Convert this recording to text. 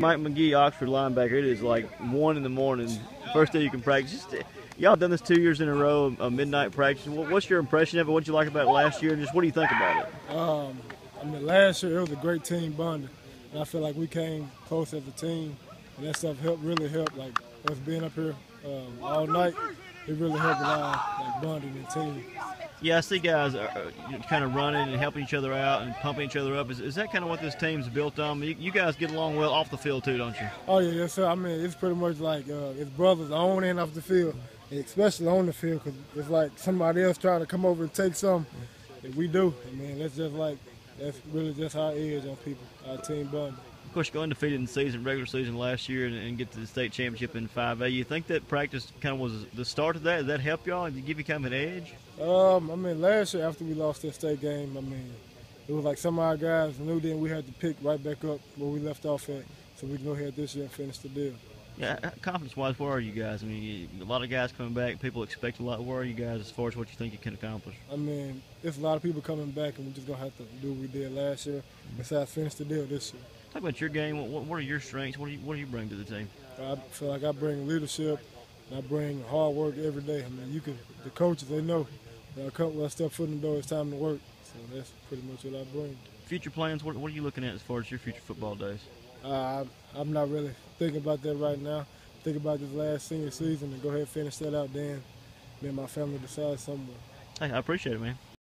Mike McGhee, Oxford linebacker. It is like one in the morning. First day you can practice. Y'all done this two years in a row, a midnight practice. What's your impression of it? What you like about last year? and Just what do you think about it? Um, I mean, last year it was a great team bonding, and I feel like we came close as a team, and that stuff helped really helped. Like us being up here um, all night, it really helped a lot, like bonding and team. Yeah, I see guys are, kind of running and helping each other out and pumping each other up. Is, is that kind of what this team's built on? You, you, guys get along well off the field too, don't you? Oh yeah, yes sir. I mean, it's pretty much like uh, it's brothers on and off the field, especially on the field, because it's like somebody else trying to come over and take some. If we do, I mean, that's just like that's really just how it is on people, our team bonding. Of course, go undefeated in season, regular season last year, and, and, get to the state championship in 5A. You think that practice kind of was the start of that? Did that help y'all? Did it give you kind of an edge? Um, I mean, last year after we lost that state game, I mean, it was like some of our guys knew then we had to pick right back up where we left off at, so we can go ahead this year and finish the deal. Yeah, uh, confidence-wise, where are you guys? I mean, a lot of guys coming back. People expect a lot. Where are you guys as far as what you think you can accomplish? I mean, there's a lot of people coming back, and we're just gonna have to do what we did last year, besides finish the deal this year. Talk about your game. What, what are your strengths? What do you what do you bring to the team? I feel like I bring leadership. I bring hard work every day. I mean, you can the coaches they know. I come when I step foot in the door, it's time to work. So that's pretty much what I bring. Future plans. What, what are you looking at as far as your future football days? Uh, I'm not really thinking about that right now. Think about this last senior season and go ahead and finish that out. Then, and my family decide somewhere. Hey, I appreciate it, man.